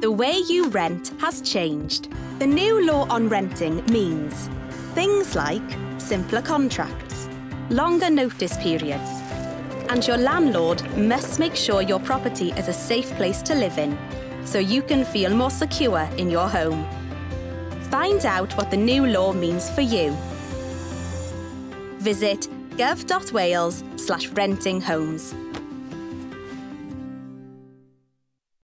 The way you rent has changed. The new law on renting means things like simpler contracts, longer notice periods, and your landlord must make sure your property is a safe place to live in so you can feel more secure in your home. Find out what the new law means for you. Visit gov.wales slash renting homes.